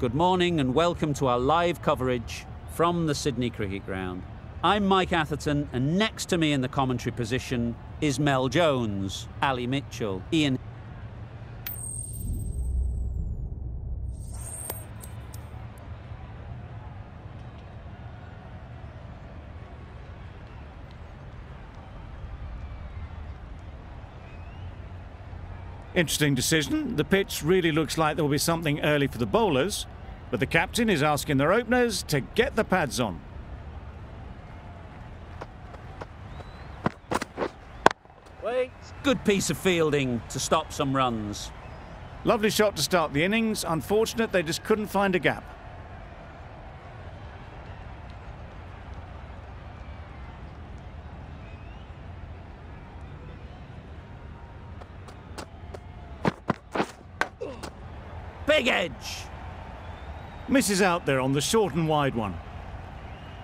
Good morning and welcome to our live coverage from the Sydney Cricket Ground. I'm Mike Atherton, and next to me in the commentary position is Mel Jones, Ali Mitchell, Ian Interesting decision. The pitch really looks like there will be something early for the bowlers, but the captain is asking their openers to get the pads on. Wait. Good piece of fielding to stop some runs. Lovely shot to start the innings. Unfortunate they just couldn't find a gap. Big edge. Misses out there on the short and wide one.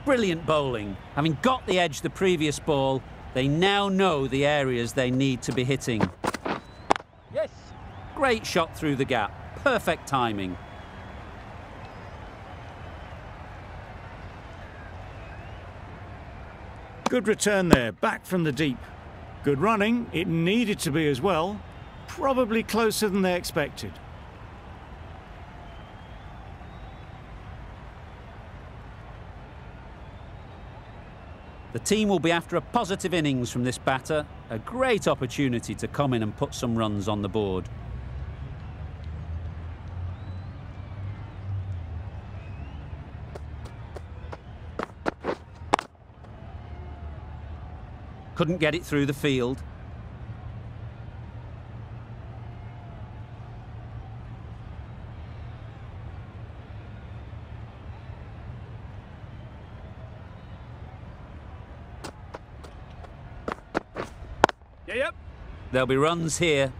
Brilliant bowling. Having got the edge the previous ball, they now know the areas they need to be hitting. Yes. Great shot through the gap. Perfect timing. Good return there, back from the deep. Good running, it needed to be as well. Probably closer than they expected. The team will be after a positive innings from this batter, a great opportunity to come in and put some runs on the board. Couldn't get it through the field. There'll be runs here.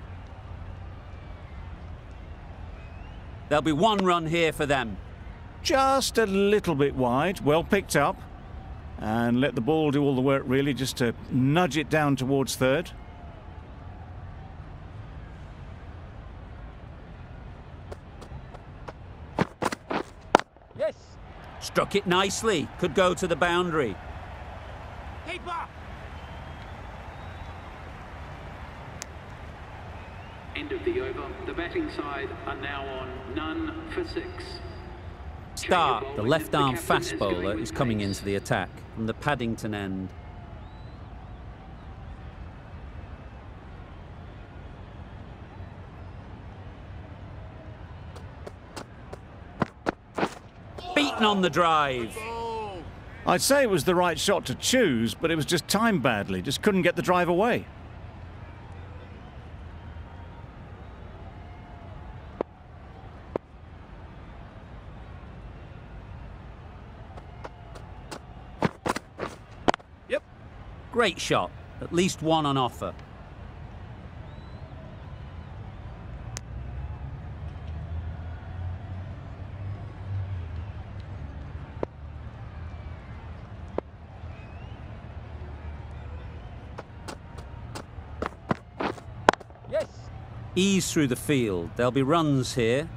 There'll be one run here for them. Just a little bit wide, well picked up. And let the ball do all the work really, just to nudge it down towards third. Yes. Struck it nicely. Could go to the boundary. Keeper. End of the over. The batting side are now on none for six. Starc, the left arm fast bowler, is coming into the attack from the Paddington end. Beaten on the drive. I'd say it was the right shot to choose, but it was just timed badly. Just couldn't get the drive away. Great shot. At least one on offer. Yes. Ease through the field. There'll be runs here.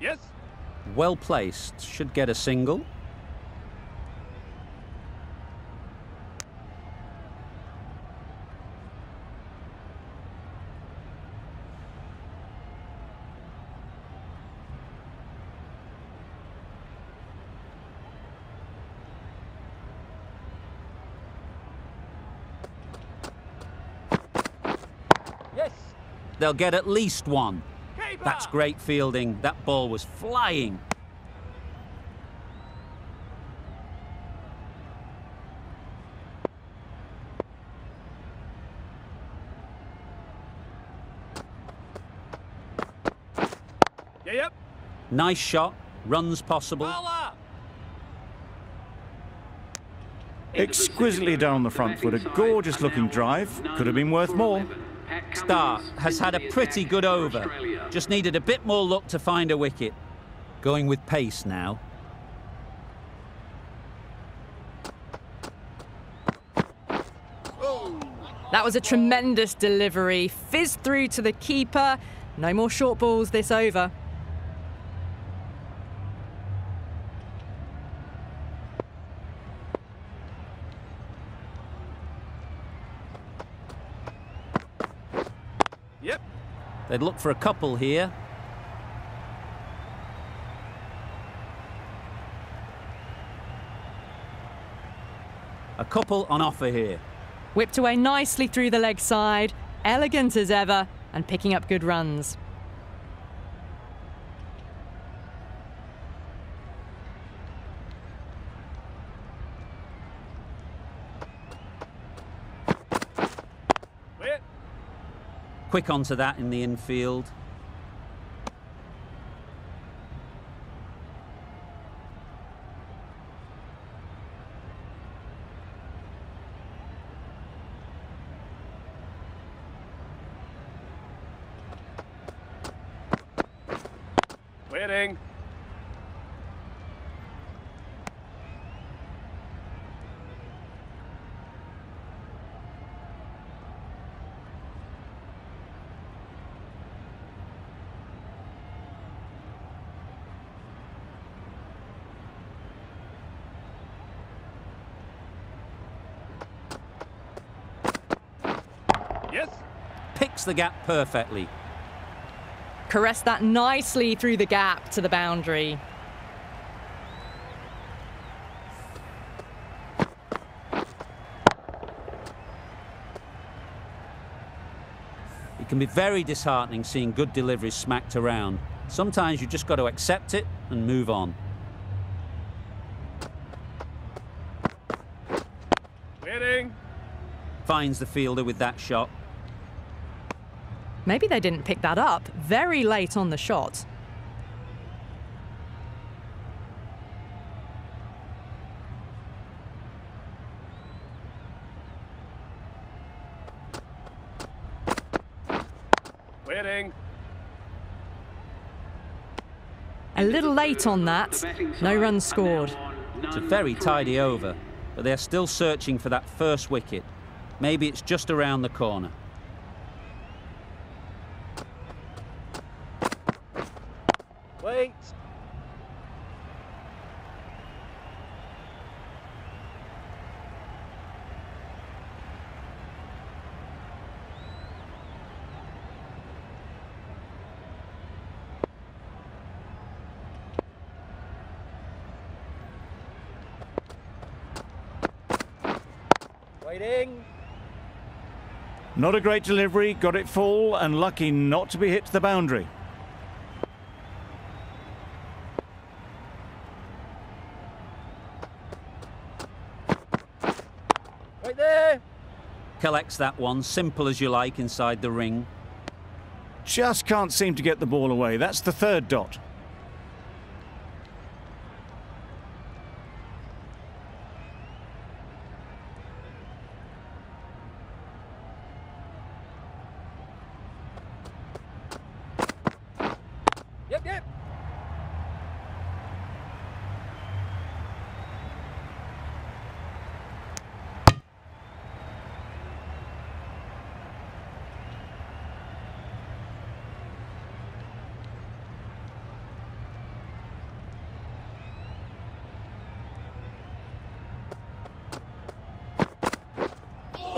Yes. Well placed. Should get a single. Yes. They'll get at least one. That's great fielding. That ball was flying. Yeah, yep. Nice shot. Runs possible. Exquisitely done on the front foot. A gorgeous looking drive. Could have been worth more. Starc has had a pretty good over. Just needed a bit more luck to find a wicket. Going with pace now. That was a tremendous delivery. Fizzed through to the keeper. No more short balls this over. They'd look for a couple here. A couple on offer here. Whipped away nicely through the leg side. Elegant as ever and picking up good runs. Quick onto that in the infield. Clearing. Yes. Picks the gap perfectly. Caressed that nicely through the gap to the boundary. It can be very disheartening seeing good deliveries smacked around. Sometimes you just got to accept it and move on. Clearing. Finds the fielder with that shot. Maybe they didn't pick that up very late on the shot. Clearing. A little late on that. No runs scored. It's a very tidy over, but they're still searching for that first wicket. Maybe it's just around the corner. Wait. Waiting. Not a great delivery, got it full and lucky not to be hit to the boundary. Right there. Collects that one, simple as you like, inside the ring. Just can't seem to get the ball away. That's the third dot. Yep, yep.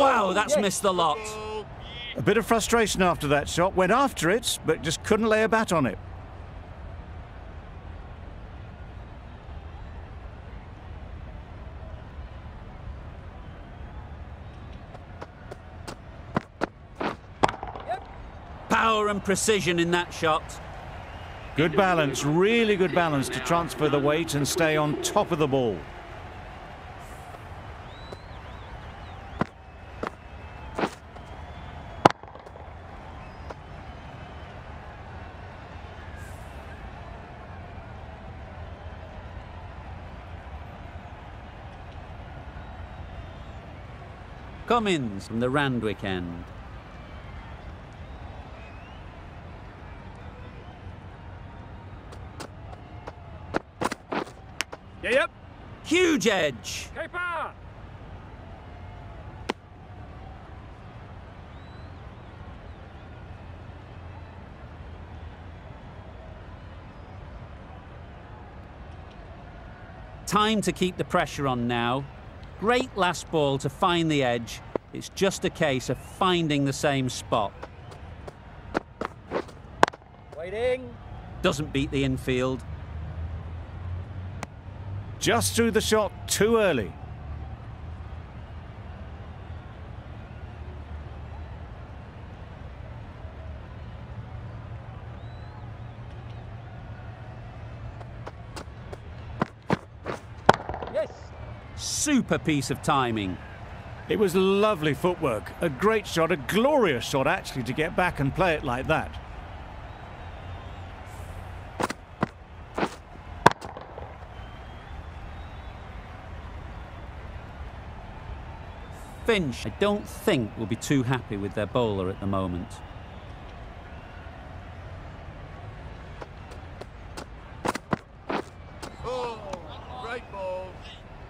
Wow, oh, that's yes. missed the lot. A bit of frustration after that shot. Went after it, but just couldn't lay a bat on it. Power and precision in that shot. Good balance, really good balance to transfer the weight and stay on top of the ball. Cummins from the Randwick end. Yep, Huge edge. Keeper! Time to keep the pressure on now. Great last ball to find the edge. It's just a case of finding the same spot. Waiting. Doesn't beat the infield. Just threw the shot too early. Yes. Super piece of timing. It was lovely footwork. A great shot, a glorious shot actually to get back and play it like that. Finch, I don't think, will be too happy with their bowler at the moment.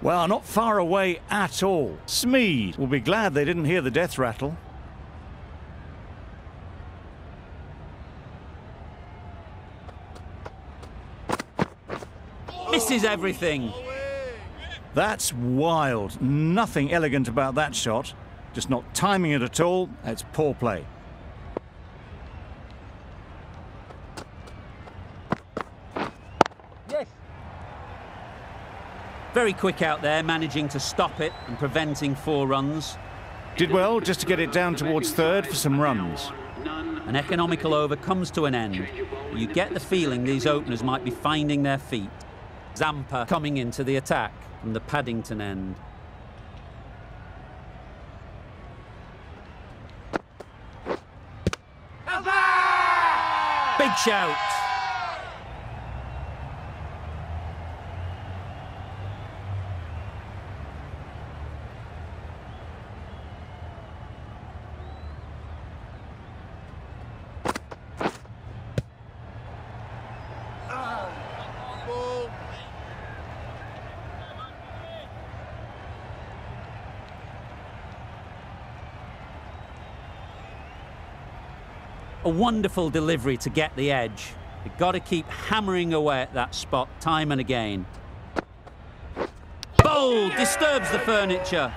Well, not far away at all. Smeed will be glad they didn't hear the death rattle. Misses everything. That's wild. Nothing elegant about that shot. Just not timing it at all. It's poor play. Very quick out there, managing to stop it and preventing four runs. Did well just to get it down towards third for some runs. An economical over comes to an end. You get the feeling these openers might be finding their feet. Zampa coming into the attack from the Paddington end. Big shout. Wonderful delivery to get the edge. You've got to keep hammering away at that spot time and again. Bowled disturbs the furniture.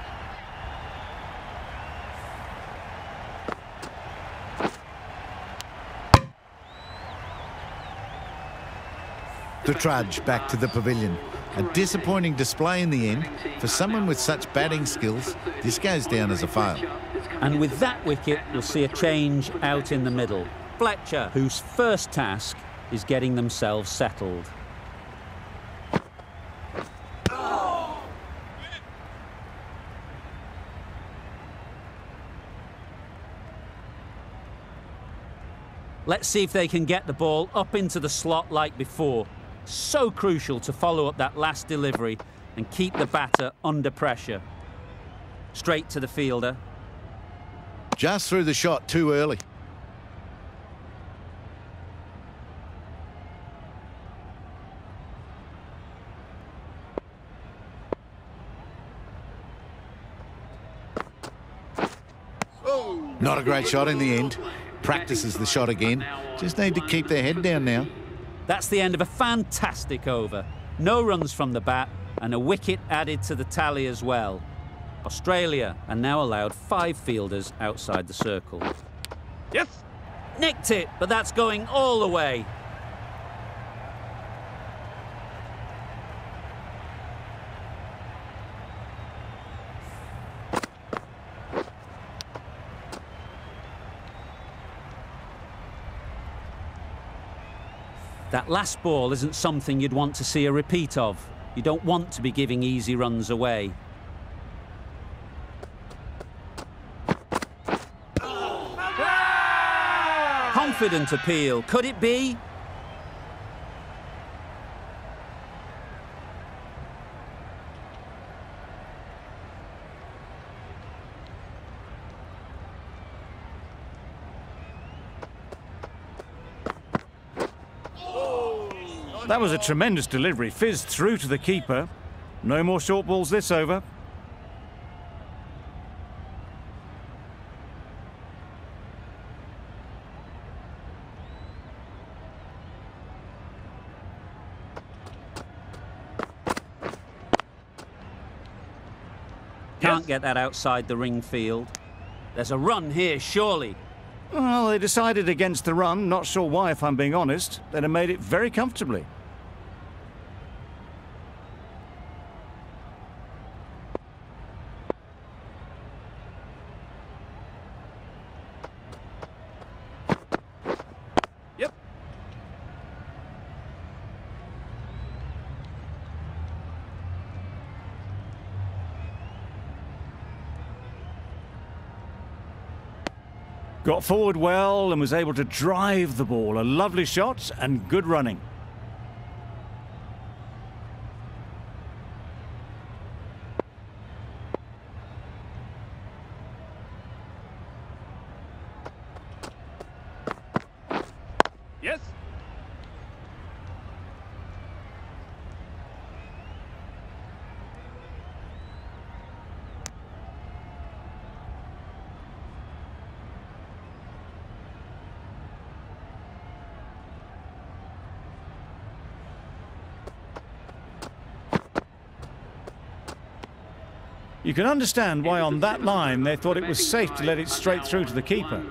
The trudge back to the pavilion. A disappointing display in the end. For someone with such batting skills, this goes down as a fail. And with that wicket, we'll see a change out in the middle. Fletcher, whose first task is getting themselves settled. Let's see if they can get the ball up into the slot like before. So crucial to follow up that last delivery and keep the batter under pressure. Straight to the fielder. Just threw the shot too early. Not a great shot in the end. Practices the shot again. Just need to keep their head down now. That's the end of a fantastic over. No runs from the bat and a wicket added to the tally as well. Australia are now allowed five fielders outside the circle. Yes. Nicked it, but that's going all the way. That last ball isn't something you'd want to see a repeat of. You don't want to be giving easy runs away. Confident appeal. Could it be? That was a tremendous delivery. Fizzed through to the keeper. No more short balls this over. Can't get that outside the ring field. There's a run here, surely. Well, they decided against the run. Not sure why, if I'm being honest. They'd have made it very comfortably. Got forward well and was able to drive the ball. A lovely shot and good running. Can understand why on that line they thought it was safe to let it straight through to the keeper.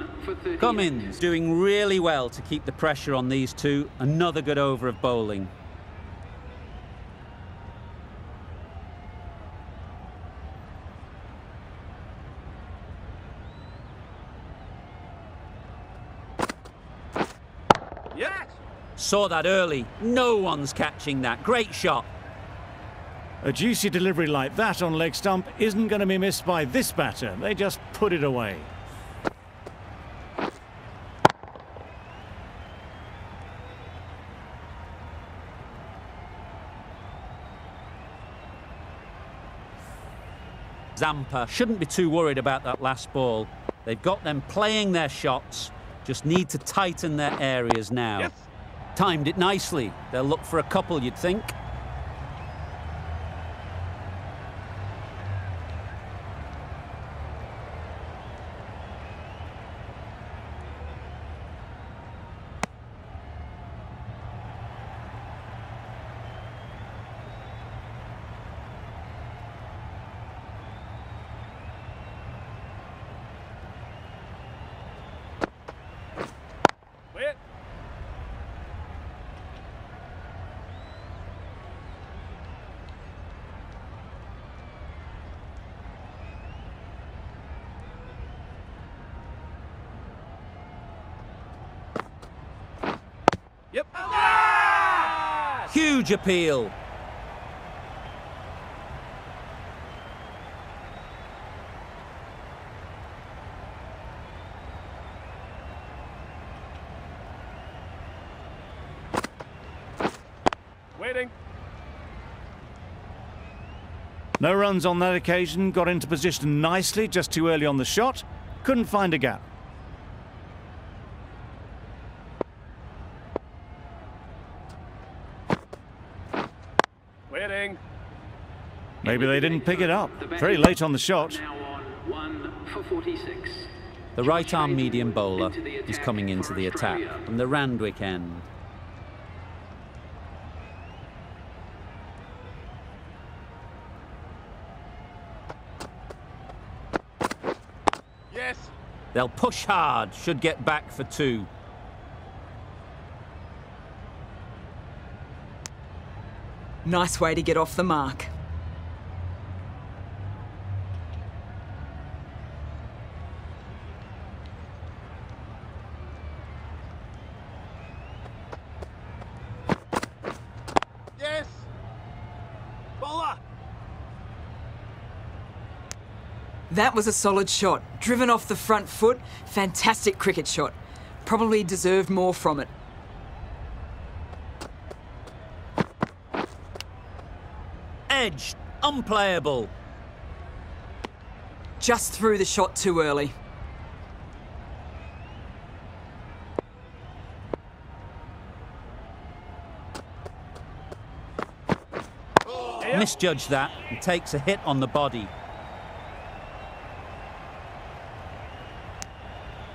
Cummins doing really well to keep the pressure on these two. Another good over of bowling. Yes. Saw that early. No one's catching that. Great shot. A juicy delivery like that on leg stump isn't going to be missed by this batter. They just put it away. Zampa shouldn't be too worried about that last ball. They've got them playing their shots, just need to tighten their areas now. Yes. Timed it nicely. They'll look for a couple, you'd think. Clear. Yep. Huge appeal. Waiting. No runs on that occasion. Got into position nicely, just too early on the shot. Couldn't find a gap. Waiting. Maybe they didn't pick it up. Very late on the shot. Now on one for 46. The right arm medium bowler is coming into the attack from the Randwick end. Yes. They'll push hard, should get back for two. Nice way to get off the mark. Yes. Bowler. That was a solid shot. Driven off the front foot. Fantastic cricket shot. Probably deserved more from it. Edged, unplayable. Just threw the shot too early. misjudged that and takes a hit on the body.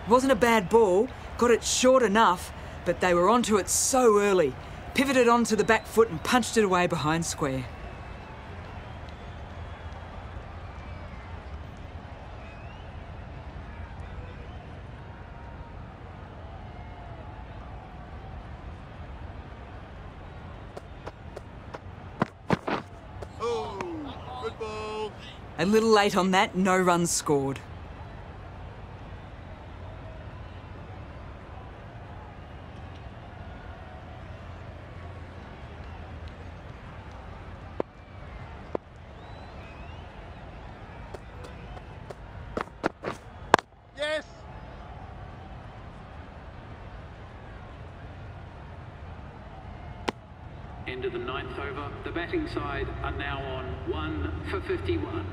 Wasn't a bad ball, got it short enough, but they were onto it so early. Pivoted onto the back foot and punched it away behind square. Oh. A little late on that, no runs scored. Yes. End of the ninth over. The batting side are now on one for 51.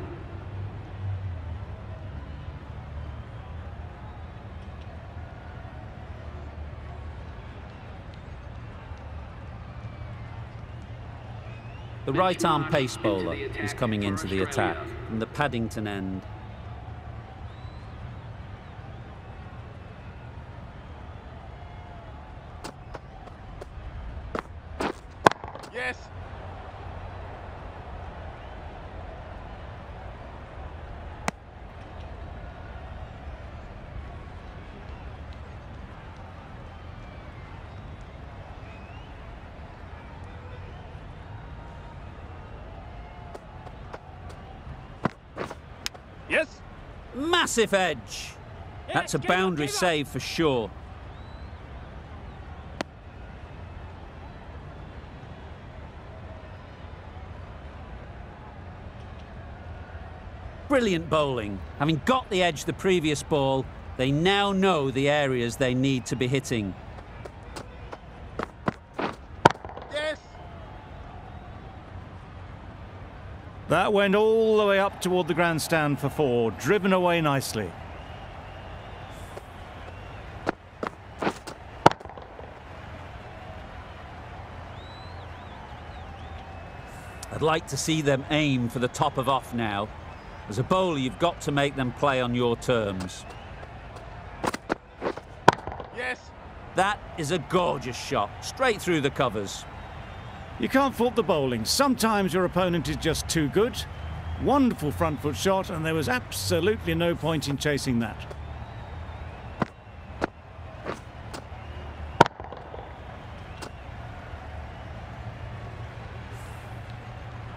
The right arm pace bowler is coming into the attack from the Paddington end. Yes. Yes. Massive edge. That's a boundary save for sure. Brilliant bowling. Having got the edge the previous ball, they now know the areas they need to be hitting. That went all the way up toward the grandstand for four, driven away nicely. I'd like to see them aim for the top of off now. As a bowler, you've got to make them play on your terms. Yes. That is a gorgeous shot, straight through the covers. You can't fault the bowling. Sometimes your opponent is just too good. Wonderful front foot shot, and there was absolutely no point in chasing that.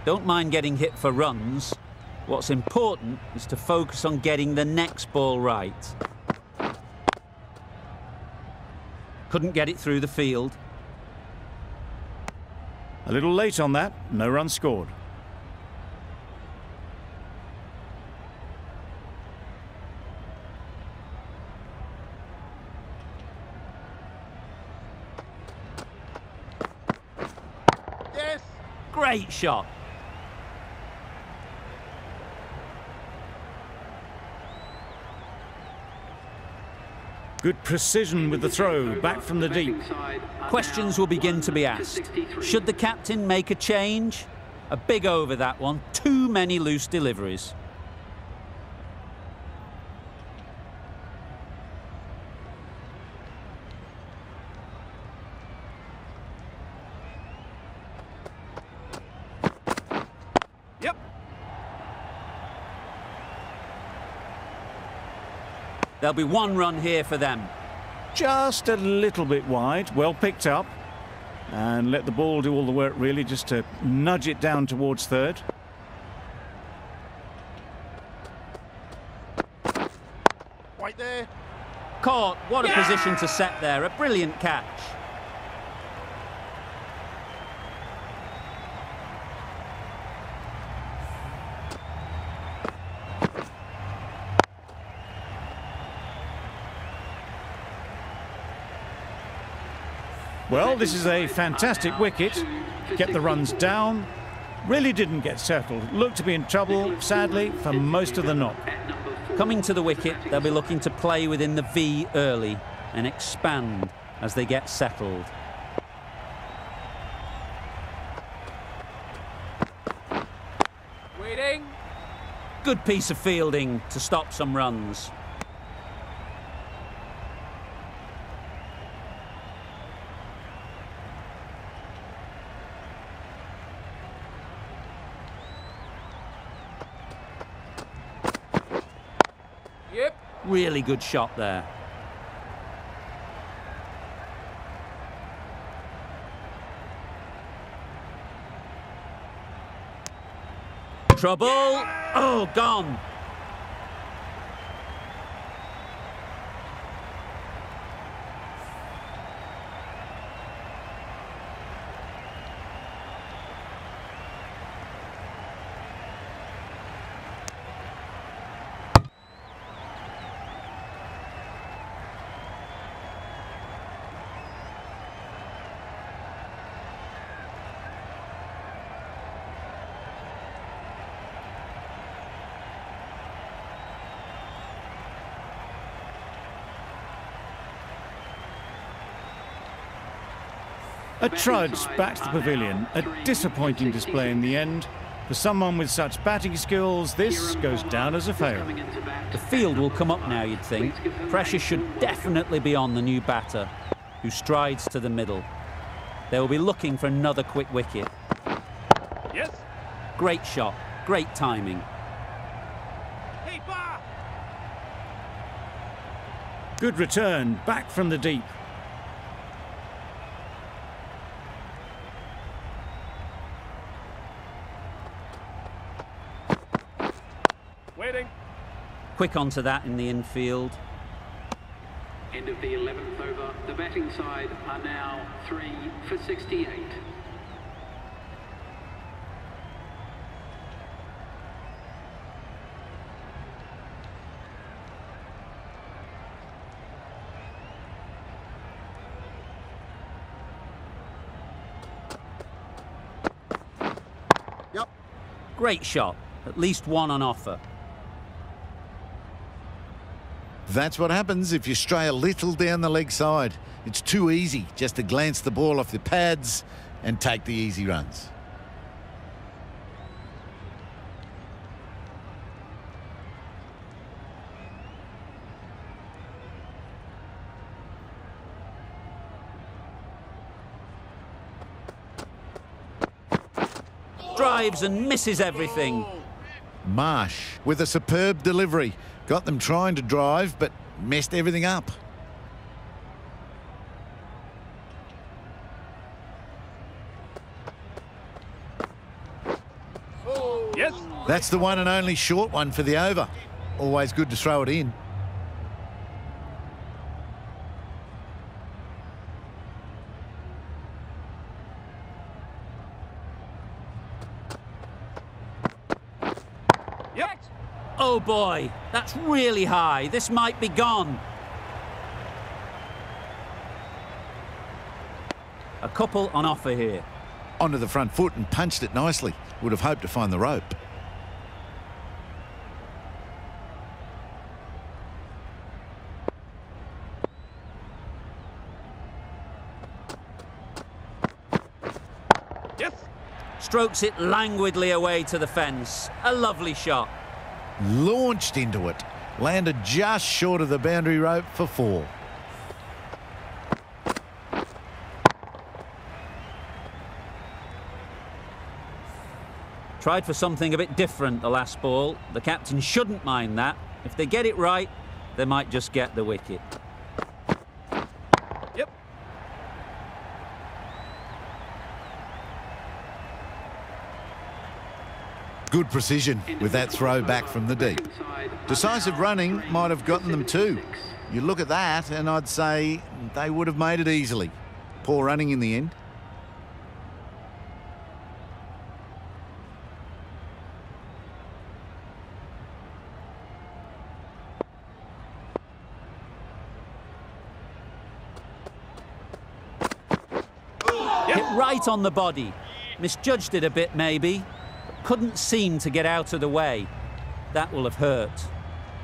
Don't mind getting hit for runs. What's important is to focus on getting the next ball right. Couldn't get it through the field. A little late on that, no run scored. Yes. Great shot. Good precision with the throw, back from the deep. Questions will begin to be asked. Should the captain make a change? A big over that one. Too many loose deliveries. There'll be one run here for them. Just a little bit wide, well picked up. And let the ball do all the work, really, just to nudge it down towards third. Right there. Caught. What a position to set there. A brilliant catch. Well, this is a fantastic wicket. Kept the runs down. Really didn't get settled. Looked to be in trouble, sadly, for most of the knock. Coming to the wicket, they'll be looking to play within the V early and expand as they get settled. Waiting. Good piece of fielding to stop some runs. Yep. Really good shot there. Trouble. Oh, gone. A trudge back to the pavilion. A disappointing display in the end. For someone with such batting skills, this goes down as a fail. The field will come up now, you'd think. Pressure should definitely be on the new batter, who strides to the middle. They will be looking for another quick wicket. Yes. Great shot, great timing. Good return, back from the deep. Waiting. Quick onto that in the infield. End of the 11th over. The batting side are now three for 68. Yep. Great shot, at least one on offer. That's what happens if you stray a little down the leg side. It's too easy just to glance the ball off the pads and take the easy runs. Drives and misses everything. Marsh with a superb delivery. Got them trying to drive, but messed everything up. Yes. That's the one and only short one for the over. Always good to throw it in. Boy, that's really high. This might be gone. A couple on offer here. Onto the front foot and punched it nicely. Would have hoped to find the rope. Yes. Strokes it languidly away to the fence. A lovely shot. Launched into it. Landed just short of the boundary rope for four. Tried for something a bit different the last ball. The captain shouldn't mind that. If they get it right, they might just get the wicket. Good precision with that throw back from the deep. Decisive running might have gotten them too. You look at that, and I'd say they would have made it easily. Poor running in the end. Hit right on the body. Misjudged it a bit, maybe. But couldn't seem to get out of the way. That will have hurt.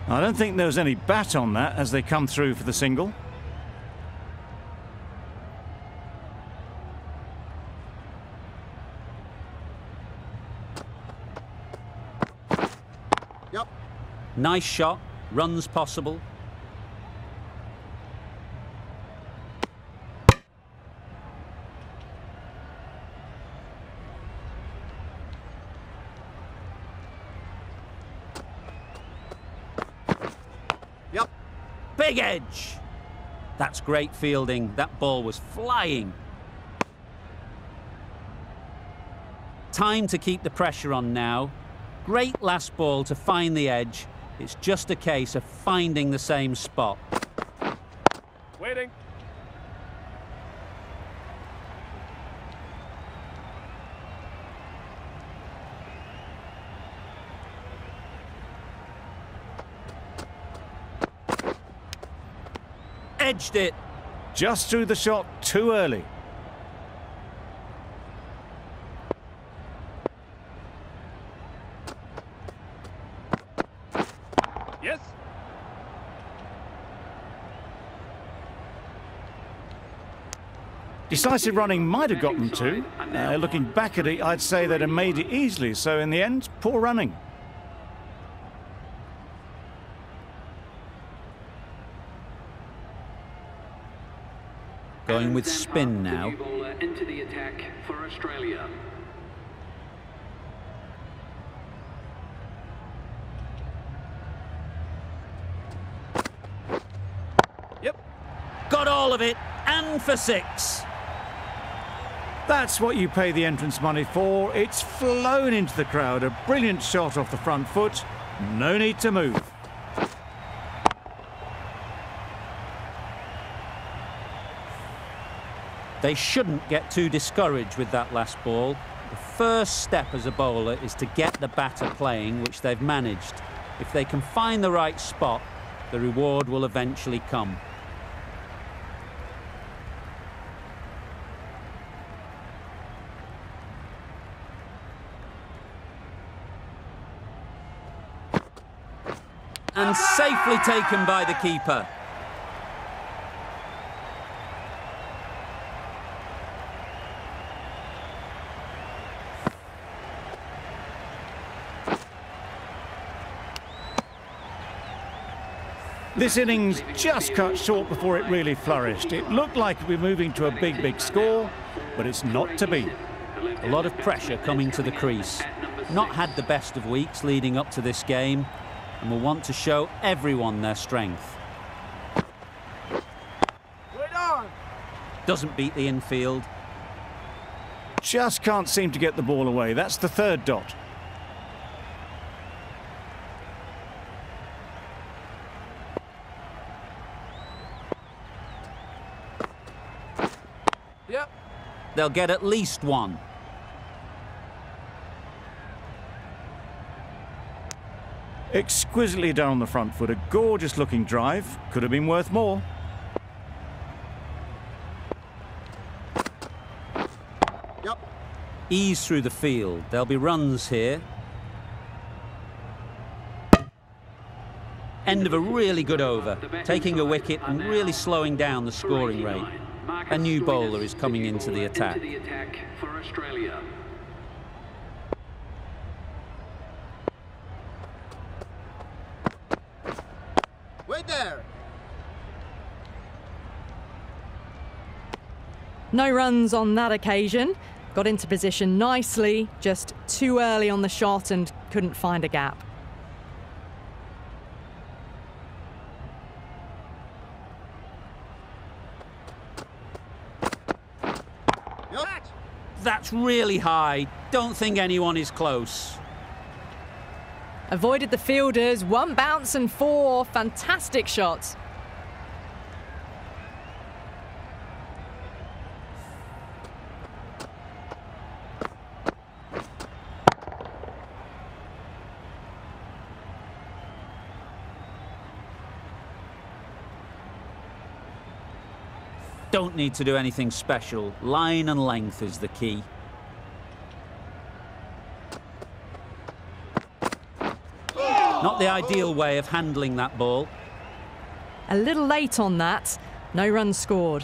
I don't think there was any bat on that as they come through for the single. Yep. Nice shot, runs possible. Big edge. That's great fielding. That ball was flying. Time to keep the pressure on now. Great last ball to find the edge. It's just a case of finding the same spot. Edged it. Just threw the shot too early. Yes. Decisive running might have gotten them two. Uh, looking back at it, I'd say they'd have made it easily. So in the end, poor running. Going with spin now. The new bowler into the attack for Australia. Yep. Got all of it, and for six. That's what you pay the entrance money for. It's flown into the crowd. A brilliant shot off the front foot. No need to move. They shouldn't get too discouraged with that last ball. The first step as a bowler is to get the batter playing, which they've managed. If they can find the right spot, the reward will eventually come. And safely taken by the keeper. This innings just cut short before it really flourished. It looked like we're moving to a big, big score, but it's not to be. A lot of pressure coming to the crease. Not had the best of weeks leading up to this game and will want to show everyone their strength. Doesn't beat the infield. Just can't seem to get the ball away. That's the third dot. They'll get at least one. Exquisitely down the front foot. A gorgeous looking drive. Could have been worth more. Yep. Ease through the field. There'll be runs here. End of a really good over, taking a wicket and really slowing down the scoring rate. A new bowler is coming into the attack. Into the attack for Australia. Wait there. No runs on that occasion. Got into position nicely, just too early on the shot and couldn't find a gap. Yep. That's really high. Don't think anyone is close. Avoided the fielders, one bounce and four. Fantastic shots. Don't need to do anything special. Line and length is the key. Not the ideal way of handling that ball. A little late on that. No runs scored.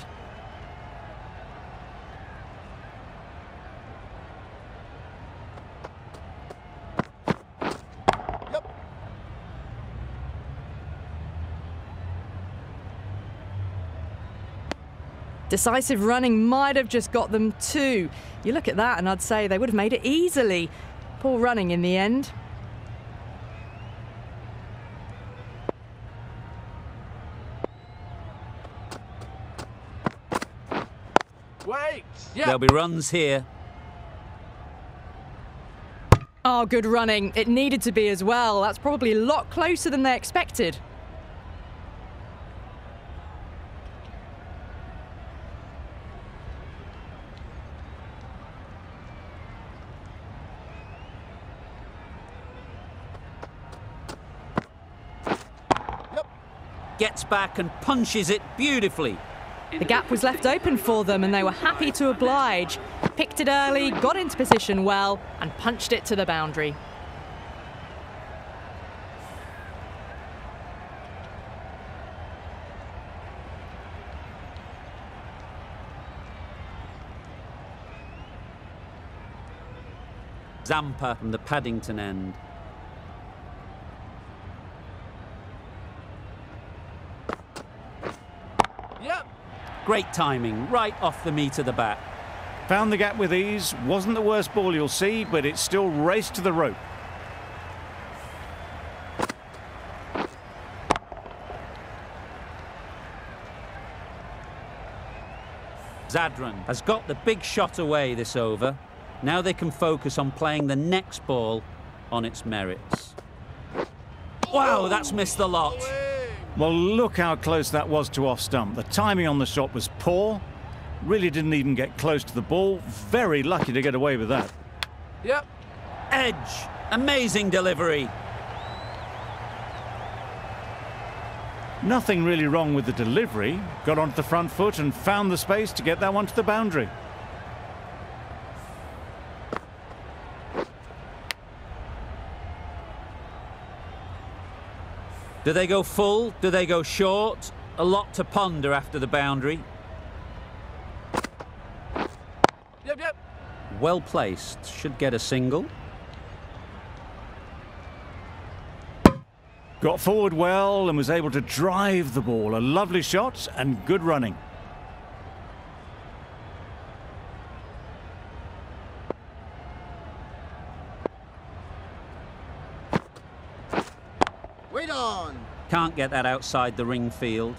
Decisive running might have just got them two. You look at that and I'd say they would have made it easily. Poor running in the end. There'll be runs here. Oh, good running. It needed to be as well. That's probably a lot closer than they expected. Gets back and punches it beautifully. The gap was left open for them and they were happy to oblige. Picked it early, got into position well, and punched it to the boundary. Zampa from the Paddington end. Yep. Great timing, right off the meat of the bat. Found the gap with ease. Wasn't the worst ball you'll see, but it still raced to the rope. Zadran has got the big shot away this over. Now they can focus on playing the next ball on its merits. Wow, that's missed the lot. Well, look how close that was to off stump. The timing on the shot was poor. Really didn't even get close to the ball. Very lucky to get away with that. Yep. Edge, amazing delivery. Nothing really wrong with the delivery. Got onto the front foot and found the space to get that one to the boundary. Do they go full? Do they go short? A lot to ponder after the boundary. Yep, yep. Well placed, should get a single. Got forward well and was able to drive the ball. A lovely shot and good running. Can't get that outside the ring field.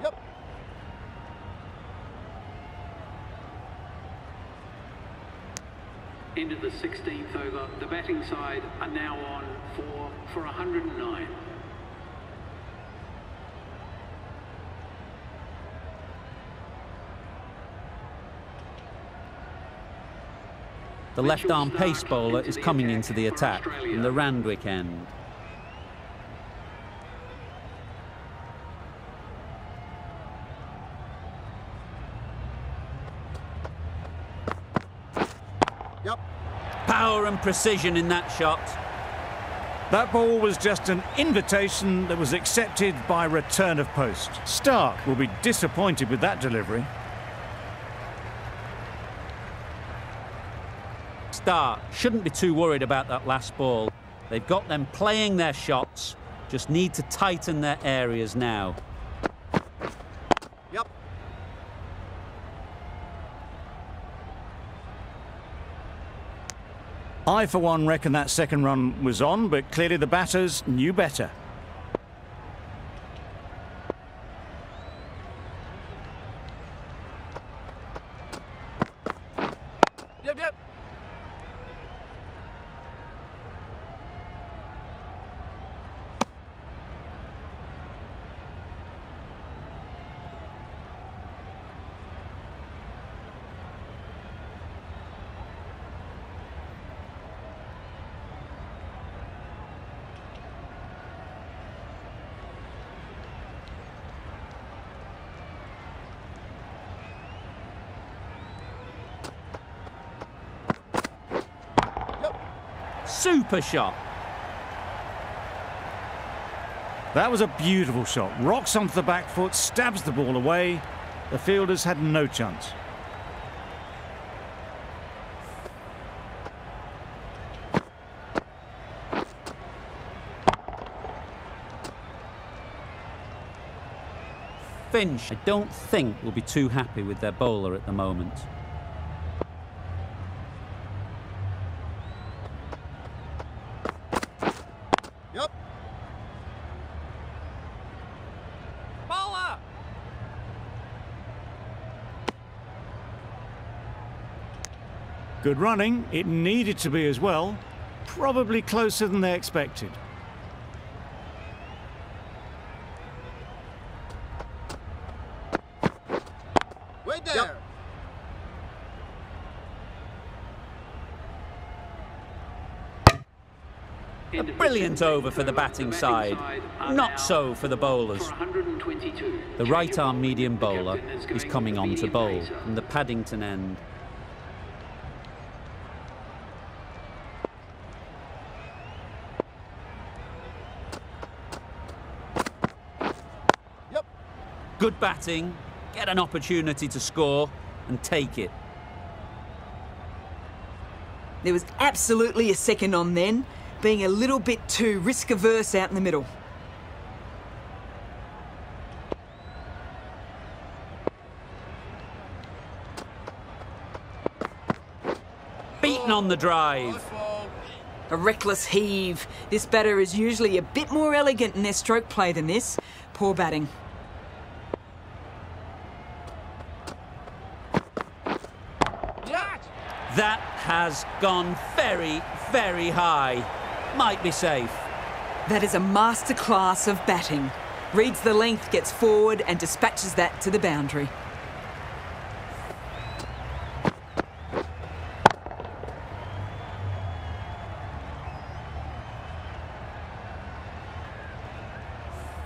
Yep. Into the 16th over. The batting side are now on four for 109. The left arm pace bowler is coming into the attack from the Randwick end. Yep. Power and precision in that shot. That ball was just an invitation that was accepted by return of post. Starc will be disappointed with that delivery. Starc shouldn't be too worried about that last ball. They've got them playing their shots, just need to tighten their areas now. Yep. I, for one, reckon that second run was on, but clearly the batters knew better. shot. That was a beautiful shot. Rocks onto the back foot, stabs the ball away. The fielders had no chance. Finch, I don't think, will be too happy with their bowler at the moment. Yep. Bowler! Good running. It needed to be as well. Probably closer than they expected. Wait there. A brilliant over for the batting side. Not so for the bowlers. The right arm medium bowler is coming on to bowl from the Paddington end. Good batting, get an opportunity to score and take it. There was absolutely a second on then, being a little bit too risk averse out in the middle. Beaten on the drive. A reckless heave. This batter is usually a bit more elegant in their stroke play than this. Poor batting. That has gone very, very high. Might be safe. That is a masterclass of batting. Reads the length, gets forward, and dispatches that to the boundary.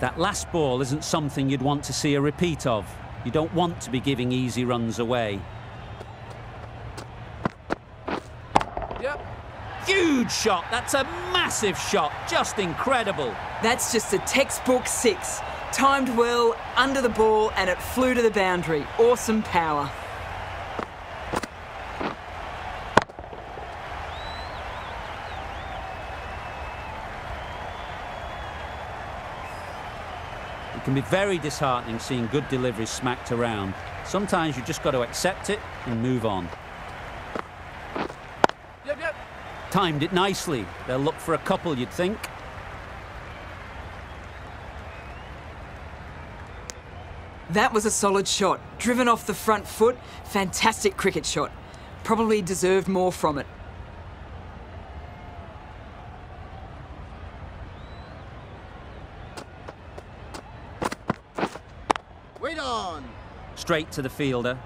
That last ball isn't something you'd want to see a repeat of. You don't want to be giving easy runs away. Yep. Huge shot. That's a massive shot. Just incredible. That's just a textbook six. Timed well, under the ball, and it flew to the boundary. Awesome power. It can be very disheartening seeing good deliveries smacked around. Sometimes you just got to accept it and move on. Yep, yep. Timed it nicely. They'll look for a couple, you'd think. That was a solid shot. Driven off the front foot. Fantastic cricket shot. Probably deserved more from it. Wait on. Straight to the fielder.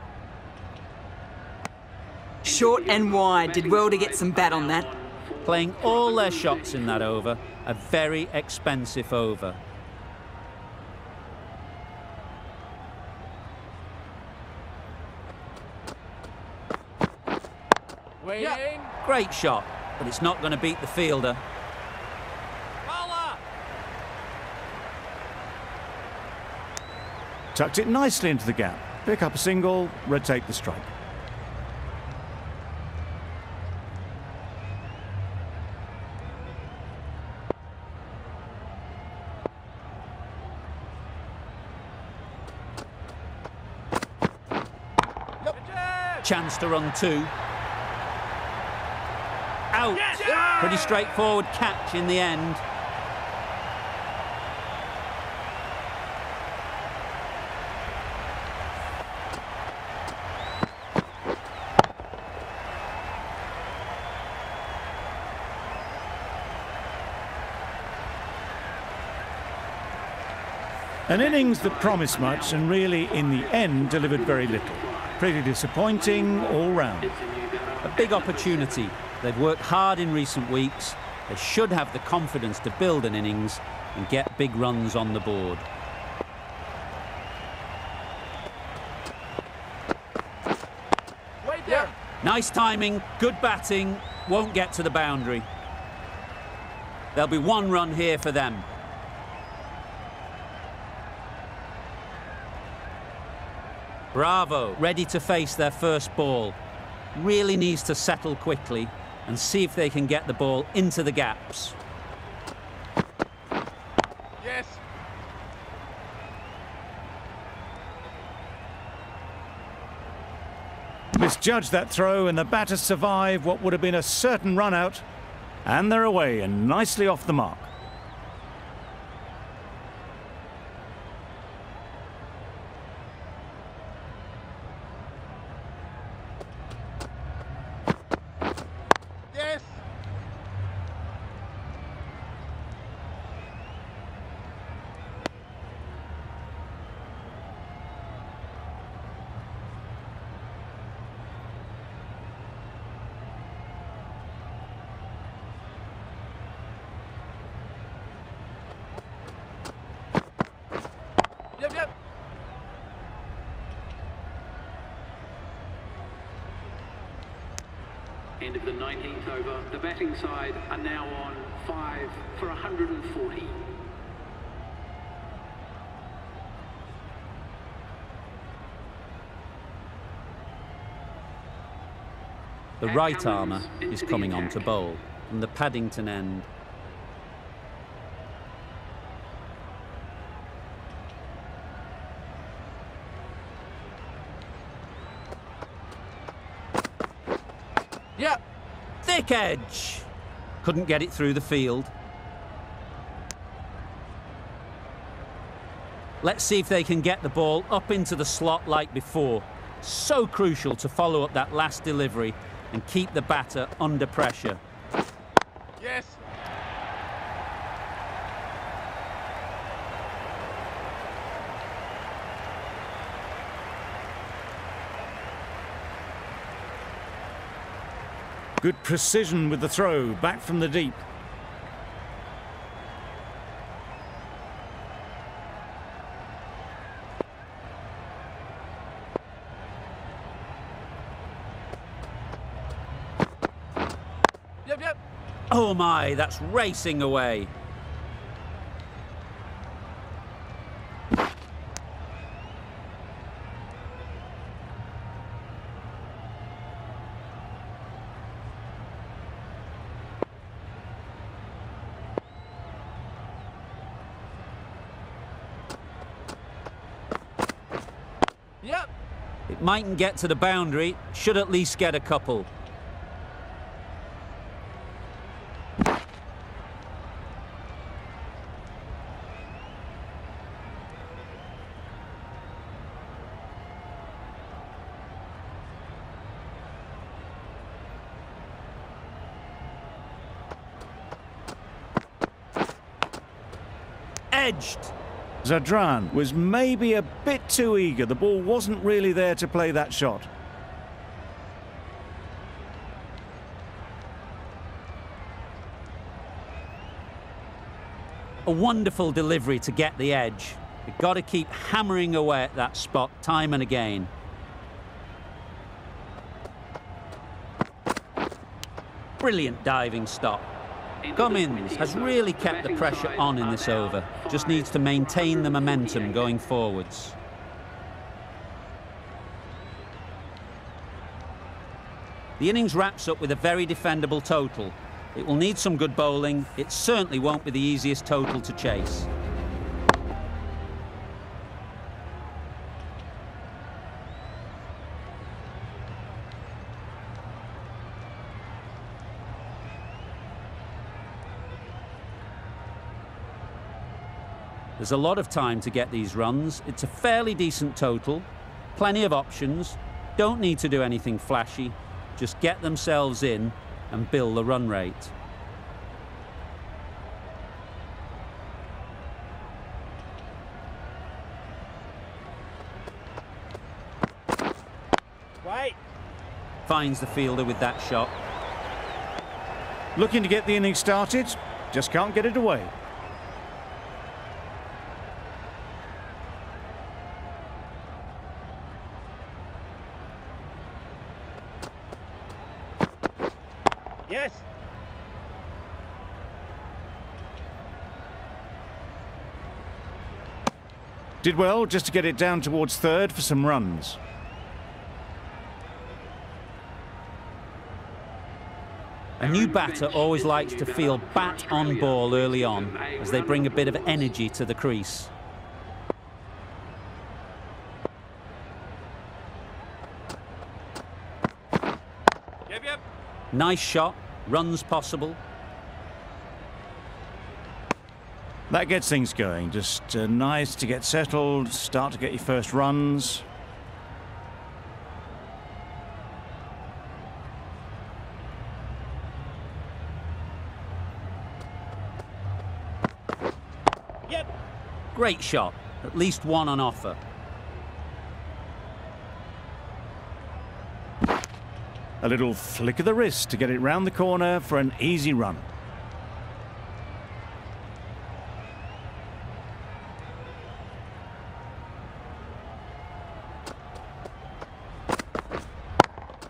Short and wide. Did well to get some bat on that. Playing all their shots in that over. A very expensive over. Waiting. Great shot, but it's not going to beat the fielder. Tucked it nicely into the gap. Pick up a single, rotate the strike. Chance to run two. Out. Pretty straightforward catch in the end. An innings that promised much and really, in the end, delivered very little. Pretty disappointing all round. A big opportunity. They've worked hard in recent weeks. They should have the confidence to build an innings and get big runs on the board. Wait there. Nice timing, good batting, won't get to the boundary. There'll be one run here for them. Bravo, ready to face their first ball. Really needs to settle quickly and see if they can get the ball into the gaps. Yes. Misjudged that throw and the batter survived what would have been a certain run out. And they're away and nicely off the mark. End of the 19th over. The batting side are now on five for 140. The right armer is coming on to bowl from the Paddington end. Yep. Thick edge. Couldn't get it through the field. Let's see if they can get the ball up into the slot like before. So crucial to follow up that last delivery and keep the batter under pressure. Yes. Good precision with the throw, back from the deep. Yep, yep. Oh my, that's racing away. Mightn't get to the boundary, should at least get a couple. Edged. Zadran was maybe a bit too eager. The ball wasn't really there to play that shot. A wonderful delivery to get the edge. You've got to keep hammering away at that spot time and again. Brilliant diving stop. Cummins has really kept the pressure on in this over. Just needs to maintain the momentum going forwards. The innings wraps up with a very defendable total. It will need some good bowling. It certainly won't be the easiest total to chase. There's a lot of time to get these runs. It's a fairly decent total. Plenty of options. Don't need to do anything flashy. Just get themselves in and build the run rate. Wait. Finds the fielder with that shot. Looking to get the innings started, just can't get it away. Did well just to get it down towards third for some runs. A new batter always likes to feel bat on ball early on as they bring a bit of energy to the crease. Nice shot, runs possible. That gets things going. Just uh, nice to get settled, start to get your first runs. Yep. Great shot, at least one on offer. A little flick of the wrist to get it round the corner for an easy run.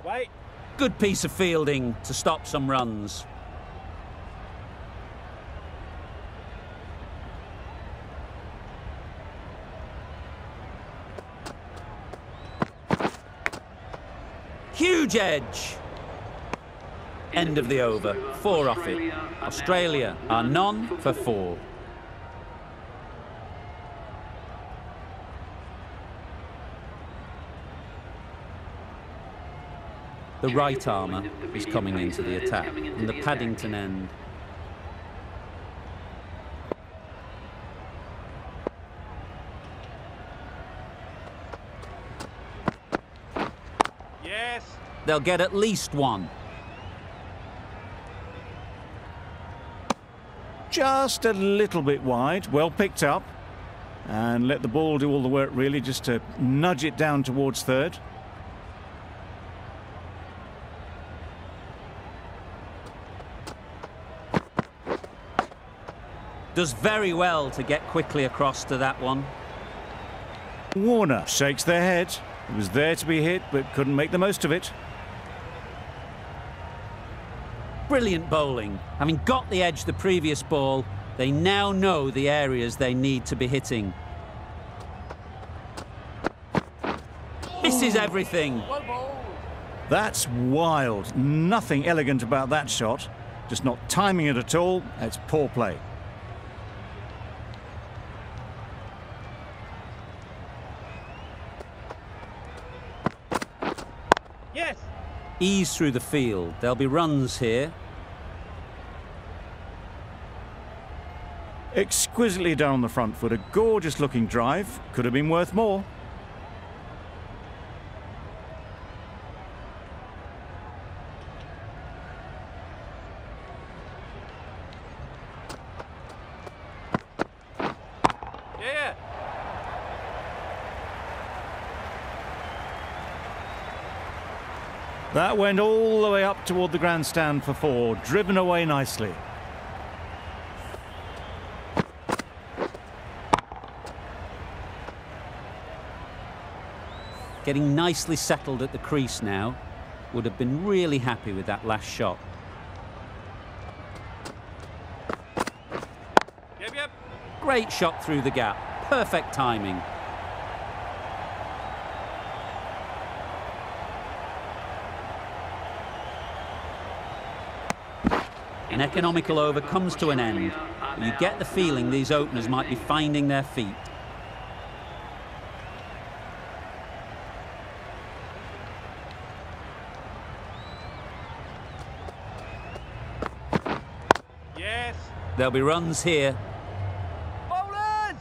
Wait. Good piece of fielding to stop some runs. Huge edge. End of the over. Four off it. Australia are none for four. The right armer is coming into the attack from the Paddington end. Yes. They'll get at least one. Just a little bit wide, well picked up. And let the ball do all the work really, just to nudge it down towards third. Does very well to get quickly across to that one. Warner shakes their head. It was there to be hit, but couldn't make the most of it. Brilliant bowling. Having got the edge the previous ball, they now know the areas they need to be hitting. Misses everything. That's wild. Nothing elegant about that shot. Just not timing it at all. It's poor play. Yes. Ease through the field. There'll be runs here. Exquisitely down the front foot. A gorgeous looking drive. Could have been worth more. Yeah. That went all the way up toward the grandstand for four. Driven away nicely. Getting nicely settled at the crease now. Would have been really happy with that last shot. Yep. Yep. Great shot through the gap. Perfect timing. An economical over comes to an end. But you get the feeling these openers might be finding their feet. Yes. There'll be runs here. Bowlers.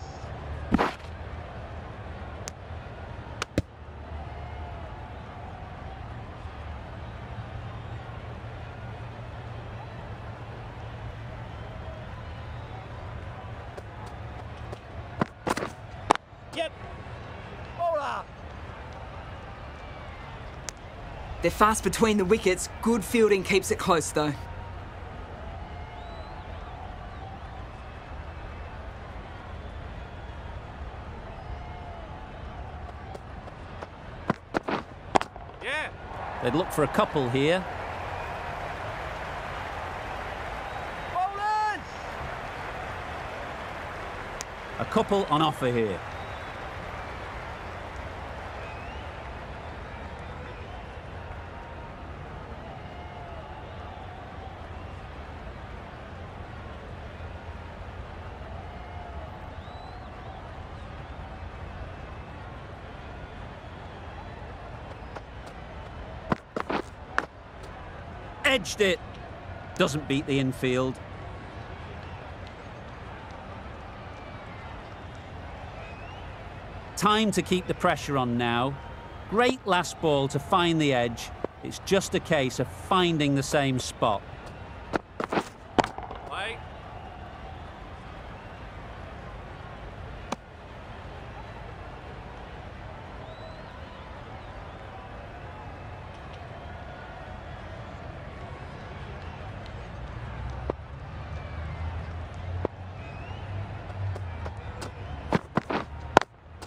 Yep. Bowler. They're fast between the wickets. Good fielding keeps it close, though. Yeah. They'd look for a couple here. Bowlers. A couple on offer here. Edged it. Doesn't beat the infield. Time to keep the pressure on now. Great last ball to find the edge. It's just a case of finding the same spot. Play.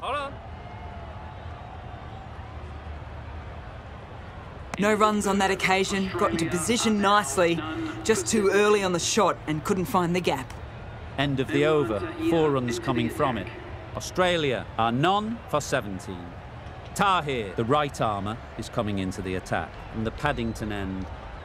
Hold on. No runs on that occasion, got into position nicely, just too early on the shot and couldn't find the gap. End of the over. Four runs coming from it. Australia are none for 17. Tahir, the right armer, is coming into the attack. And the Paddington end